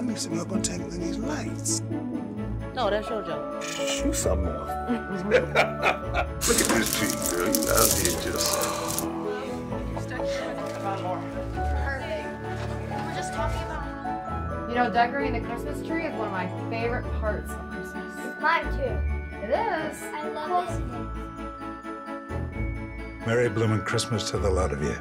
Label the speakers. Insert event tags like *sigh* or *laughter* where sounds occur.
Speaker 1: That makes it more content than these lights.
Speaker 2: No, that's your job.
Speaker 3: Shoot something *laughs* off. Look at this tree, girl. You out here
Speaker 4: just—you know, decorating the Christmas tree is one of my favorite parts of Christmas.
Speaker 5: Mine too.
Speaker 4: It is.
Speaker 5: I love it.
Speaker 1: Merry blooming Christmas to the lot of you.